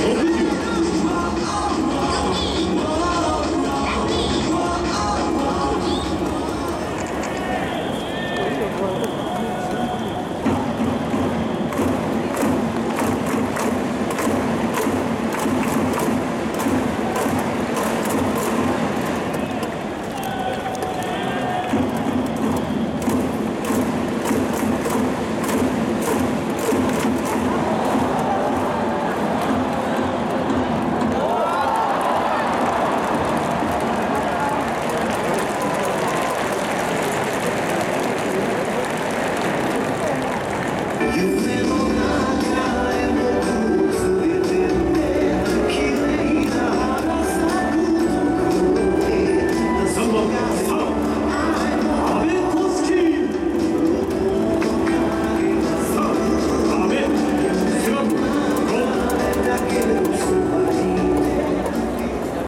Oh. you.